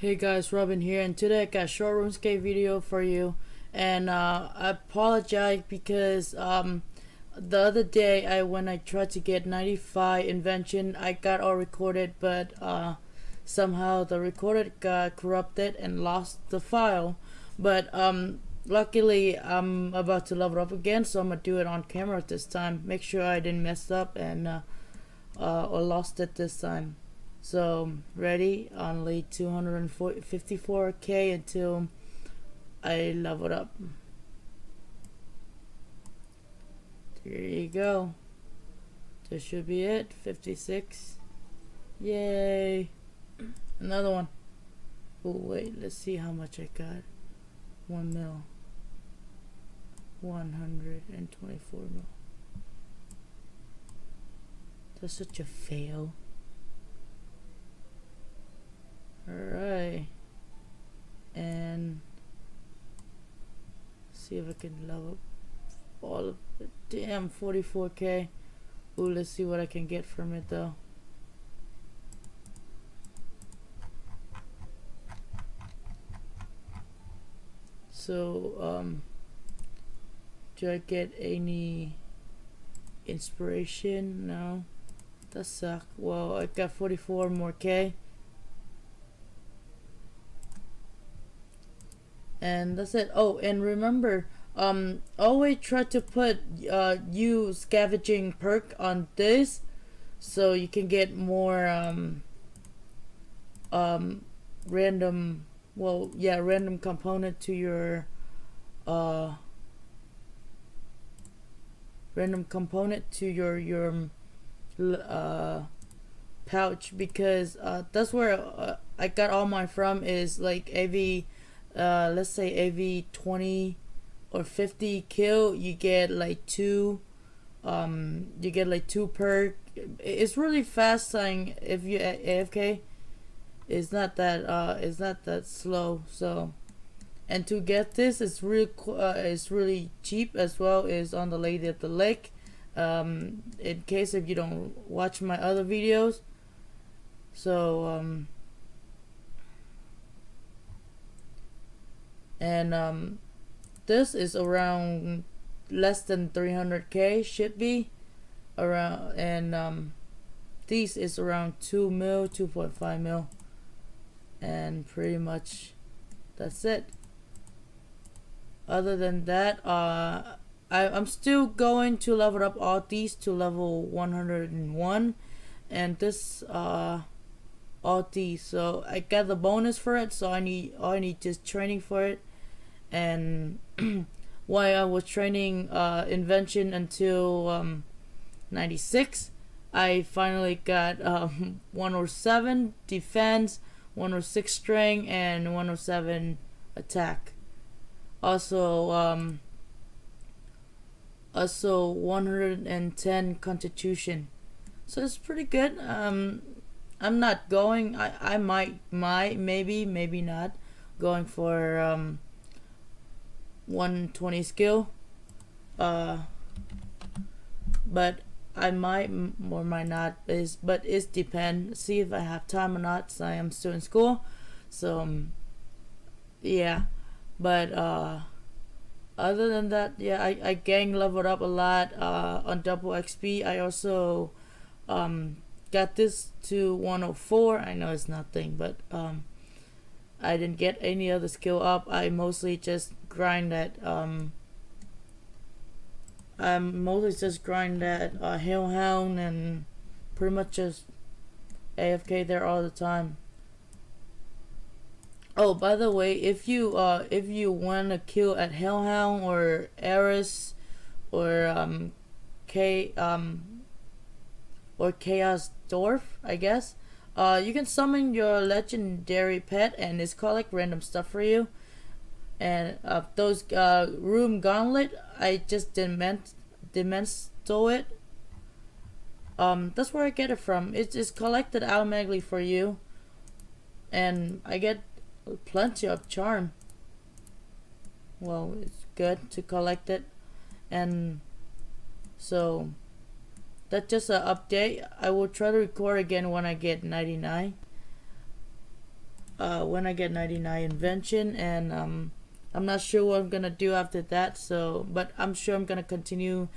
Hey guys, Robin here, and today I got a short RuneScape video for you. And uh, I apologize because um, the other day, I when I tried to get 95 invention, I got all recorded, but uh, somehow the recorded got corrupted and lost the file. But um, luckily, I'm about to level up again, so I'm gonna do it on camera this time. Make sure I didn't mess up and uh, uh, or lost it this time. So ready, only 254k until I leveled up. There you go. This should be it. 56. Yay. Another one. Oh wait, let's see how much I got. One mil. 124 mil. That's such a fail. Alright. And see if I can level all of it. Damn, 44k. Ooh, let's see what I can get from it though. So, um, do I get any inspiration? No. That suck. Well, I got 44 more K. and that's it. Oh and remember um always try to put uh you scavenging perk on this so you can get more um um random well yeah random component to your uh random component to your your uh pouch because uh that's where uh, I got all my from is like AV uh, let's say every 20 or 50 kill you get like two um you get like two perk it's really fast saying if you afk it's not that uh it's not that slow so and to get this it's really uh, it's really cheap as well is on the lady at the lake. Um in case if you don't watch my other videos. So um and um, this is around less than 300k should be around and um, these is around 2 mil 2.5 mil. And pretty much that's it. Other than that uh, I, I'm still going to level up all these to level 101 and this uh all these. So I got the bonus for it so I need all I need just training for it and while I was training uh, invention until um, 96 I finally got um, 107 defense 106 strength and 107 attack. Also um, also 110 constitution. So it's pretty good. Um, I'm not going I, I might might maybe maybe not going for um, 120 skill. Uh but I might or might not is but it's depend see if I have time or not so I am still in school. So um, yeah but uh other than that yeah I, I gang leveled up a lot uh on double XP I also um got this to 104 I know it's nothing but um I didn't get any other skill up. I mostly just grind that um I mostly just grind that uh, Hellhound and pretty much just AFK there all the time. Oh, by the way, if you uh if you want to kill at Hellhound or Eris or um K um or Chaos Dwarf, I guess, uh, you can summon your legendary pet and it's collect random stuff for you. And those uh, room gauntlet, I just dement stole it. Um, that's where I get it from. It's, it's collected automatically for you. And I get plenty of charm. Well, it's good to collect it. And so that's just an update. I will try to record again when I get 99. uh, when I get 99 invention and um, I'm not sure what I'm gonna do after that so but I'm sure I'm gonna continue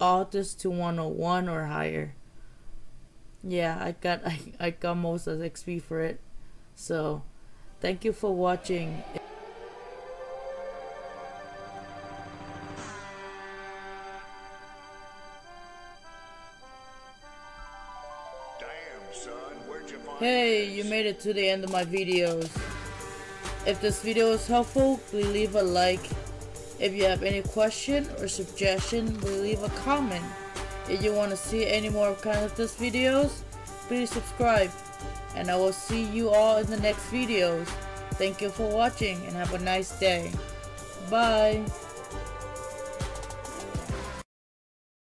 all this to 101 or higher. Yeah I got I, I got most of the XP for it so thank you for watching. Damn, son, you Hey, you made it to the end of my videos. If this video was helpful, please leave a like. If you have any question or suggestion, please leave a comment. If you want to see any more kind of this videos, please subscribe. And I will see you all in the next videos. Thank you for watching and have a nice day. Bye.